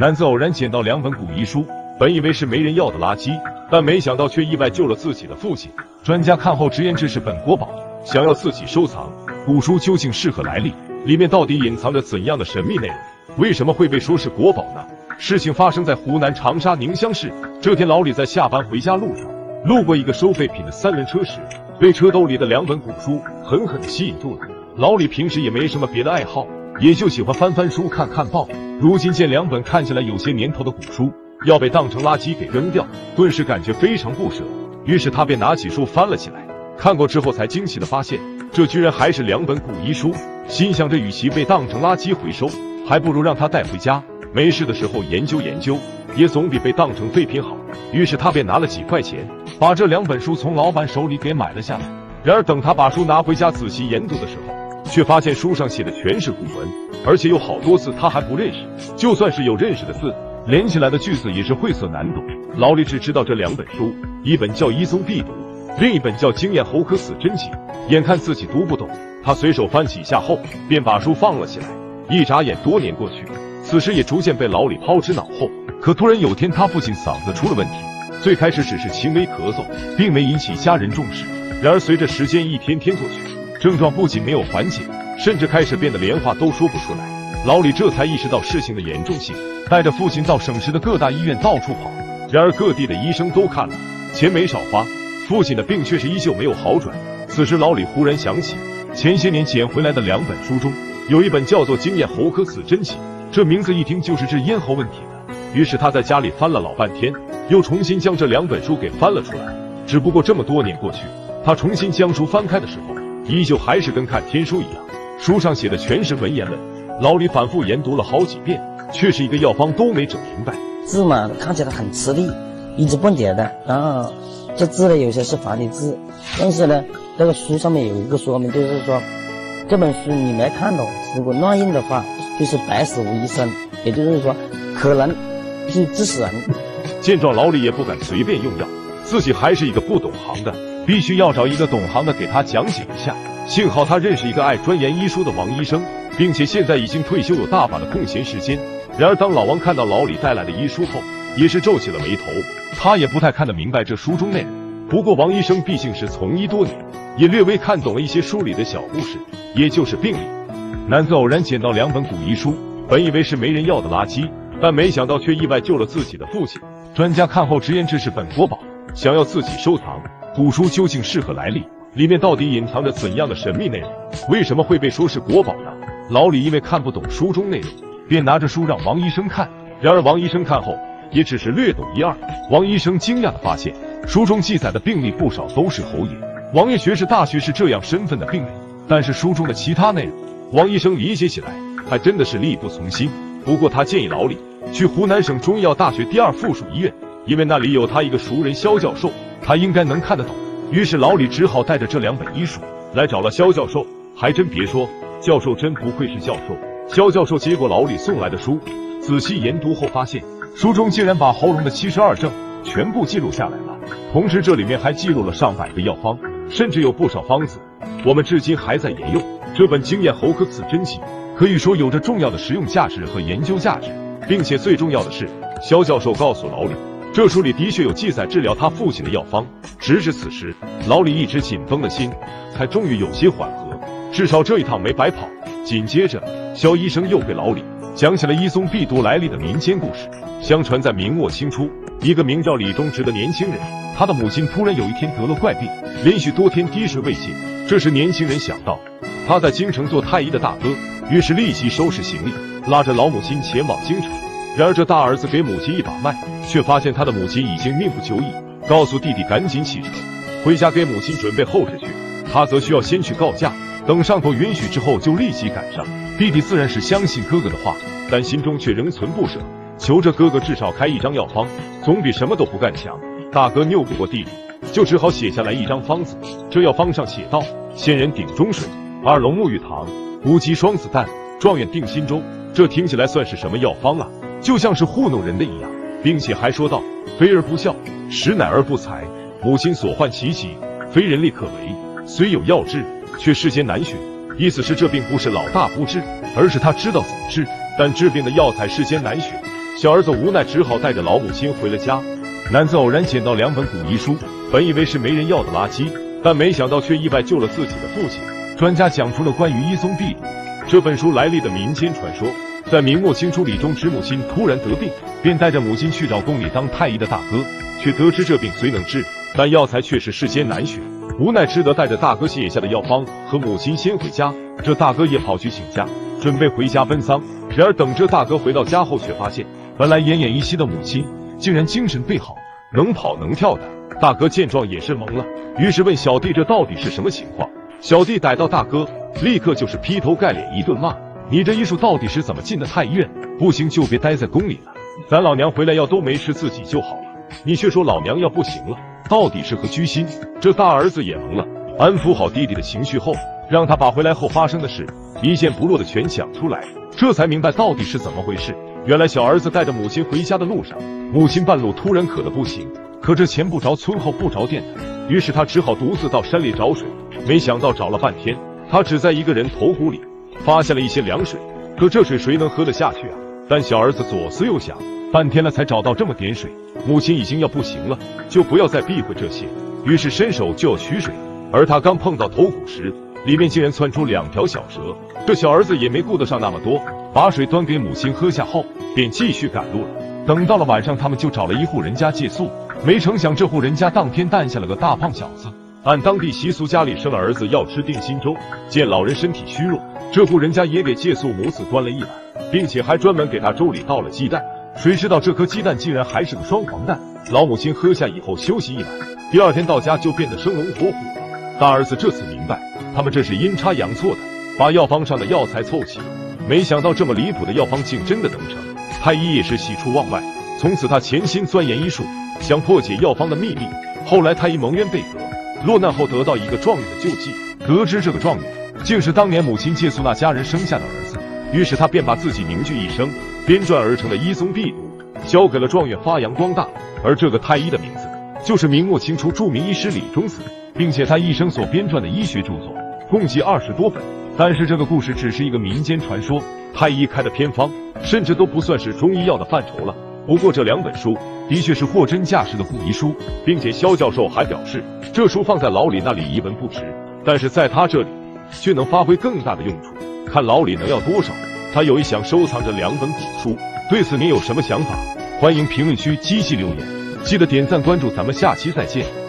男子偶然捡到两本古遗书，本以为是没人要的垃圾，但没想到却意外救了自己的父亲。专家看后直言这是本国宝，想要自己收藏。古书究竟是何来历？里面到底隐藏着怎样的神秘内容？为什么会被说是国宝呢？事情发生在湖南长沙宁乡市。这天，老李在下班回家路上，路过一个收废品的三轮车时，被车兜里的两本古书狠狠地吸引住了。老李平时也没什么别的爱好，也就喜欢翻翻书、看看报。如今见两本看起来有些年头的古书要被当成垃圾给扔掉，顿时感觉非常不舍。于是他便拿起书翻了起来，看过之后才惊奇的发现，这居然还是两本古医书。心想着，与其被当成垃圾回收，还不如让他带回家，没事的时候研究研究，也总比被当成废品好。于是他便拿了几块钱，把这两本书从老板手里给买了下来。然而等他把书拿回家仔细研读的时候，却发现书上写的全是古文，而且有好多字他还不认识。就算是有认识的字，连起来的句子也是晦涩难懂。老李只知道这两本书，一本叫《医宗必读》，另一本叫《经验侯科死真经》。眼看自己读不懂，他随手翻几下后，便把书放了起来。一眨眼，多年过去，此时也逐渐被老李抛之脑后。可突然有天，他父亲嗓子出了问题。最开始只是轻微咳嗽，并没引起家人重视。然而随着时间一天天过去，症状不仅没有缓解，甚至开始变得连话都说不出来。老李这才意识到事情的严重性，带着父亲到省市的各大医院到处跑。然而各地的医生都看了，钱没少花，父亲的病却是依旧没有好转。此时老李忽然想起，前些年捡回来的两本书中，有一本叫做《经验喉科死真经》，这名字一听就是治咽喉问题的。于是他在家里翻了老半天，又重新将这两本书给翻了出来。只不过这么多年过去，他重新将书翻开的时候，依旧还是跟看天书一样，书上写的全是文言文。老李反复研读了好几遍，却是一个药方都没整明白。字嘛，看起来很吃力，一直蹦点的。然后这字呢，有些是繁体字，但是呢，这个书上面有一个说明，就是说这本书你没看懂，如果乱用的话，就是百死无一生，也就是说可能是致死人。见状，老李也不敢随便用药，自己还是一个不懂行的。必须要找一个懂行的给他讲解一下。幸好他认识一个爱钻研医书的王医生，并且现在已经退休，有大把的空闲时间。然而，当老王看到老李带来的医书后，也是皱起了眉头。他也不太看得明白这书中内容。不过，王医生毕竟是从医多年，也略微看懂了一些书里的小故事，也就是病例。男子偶然捡到两本古医书，本以为是没人要的垃圾，但没想到却意外救了自己的父亲。专家看后直言这是本国宝，想要自己收藏。古书究竟是何来历？里面到底隐藏着怎样的神秘内容？为什么会被说是国宝呢？老李因为看不懂书中内容，便拿着书让王医生看。然而王医生看后也只是略懂一二。王医生惊讶的发现，书中记载的病例不少都是侯爷、王爷、学士、大学士这样身份的病人，但是书中的其他内容，王医生理解起来还真的是力不从心。不过他建议老李去湖南省中医药大学第二附属医院，因为那里有他一个熟人肖教授。他应该能看得懂，于是老李只好带着这两本医书来找了肖教授。还真别说，教授真不愧是教授。肖教授接过老李送来的书，仔细研读后发现，书中竟然把喉咙的七十二症全部记录下来了。同时，这里面还记录了上百个药方，甚至有不少方子，我们至今还在沿用。这本经验喉科此真经可以说有着重要的实用价值和研究价值，并且最重要的是，肖教授告诉老李。这书里的确有记载治疗他父亲的药方。直至此时，老李一直紧绷的心才终于有些缓和，至少这一趟没白跑。紧接着，肖医生又给老李讲起了医宗必读来历的民间故事。相传在明末清初，一个名叫李忠直的年轻人，他的母亲突然有一天得了怪病，连续多天滴水未进。这时，年轻人想到他在京城做太医的大哥，于是立即收拾行李，拉着老母亲前往京城。然而，这大儿子给母亲一把脉，却发现他的母亲已经命不久矣，告诉弟弟赶紧启程回家给母亲准备后事去。他则需要先去告假，等上头允许之后就立即赶上。弟弟自然是相信哥哥的话，但心中却仍存不舍，求着哥哥至少开一张药方，总比什么都不干强。大哥拗不过弟弟，就只好写下来一张方子。这药方上写道：仙人顶中水，二龙沐浴堂，乌鸡双子蛋，状元定心粥。这听起来算是什么药方啊？就像是糊弄人的一样，并且还说道：“非而不孝，实乃而不才。母亲所患其疾，非人力可为。虽有药治，却世间难寻。”意思是这病不是老大不治，而是他知道怎么治，但治病的药材世间难寻。小儿子无奈只好带着老母亲回了家。男子偶然捡到两本古医书，本以为是没人要的垃圾，但没想到却意外救了自己的父亲。专家讲出了关于伊松碧这本书来历的民间传说。在明末清初，李忠之母亲突然得病，便带着母亲去找宫里当太医的大哥，却得知这病虽能治，但药材却是世间难寻。无奈只得带着大哥写下的药方和母亲先回家。这大哥也跑去请假，准备回家奔丧。然而等这大哥回到家后，却发现本来奄奄一息的母亲竟然精神倍好，能跑能跳的。大哥见状也是懵了，于是问小弟这到底是什么情况？小弟逮到大哥，立刻就是劈头盖脸一顿骂：“你这医术到底是怎么进的太医院？不行就别待在宫里了。咱老娘回来药都没吃，自己就好了。你却说老娘要不行了。”到底是何居心？这大儿子也懵了。安抚好弟弟的情绪后，让他把回来后发生的事一件不落的全讲出来，这才明白到底是怎么回事。原来小儿子带着母亲回家的路上，母亲半路突然渴得不行，可这前不着村后不着店的，于是他只好独自到山里找水。没想到找了半天，他只在一个人头骨里发现了一些凉水，可这水谁能喝得下去啊？但小儿子左思右想。半天了才找到这么点水，母亲已经要不行了，就不要再避讳这些。于是伸手就要取水，而他刚碰到头骨时，里面竟然窜出两条小蛇。这小儿子也没顾得上那么多，把水端给母亲喝下后，便继续赶路了。等到了晚上，他们就找了一户人家借宿，没成想这户人家当天诞下了个大胖小子。按当地习俗，家里生了儿子要吃定心粥。见老人身体虚弱，这户人家也给借宿母子端了一碗，并且还专门给他粥里倒了鸡蛋。谁知道这颗鸡蛋竟然还是个双黄蛋！老母亲喝下以后休息一晚，第二天到家就变得生龙活虎了。大儿子这次明白，他们这是阴差阳错的，把药方上的药材凑齐。没想到这么离谱的药方竟真的能成。太医也是喜出望外，从此他潜心钻研医术，想破解药方的秘密。后来太医蒙冤被革，落难后得到一个状元的救济，得知这个状元竟是当年母亲借宿那家人生下的儿子，于是他便把自己凝聚一生。编撰而成的医宗必读，交给了状元发扬光大。而这个太医的名字，就是明末清初著名医师李中子，并且他一生所编撰的医学著作共计二十多本。但是这个故事只是一个民间传说，太医开的偏方甚至都不算是中医药的范畴了。不过这两本书的确是货真价实的古遗书，并且肖教授还表示，这书放在老李那里一文不值，但是在他这里却能发挥更大的用处。看老李能要多少。他有意想收藏这两本古书，对此您有什么想法？欢迎评论区积极留言，记得点赞关注，咱们下期再见。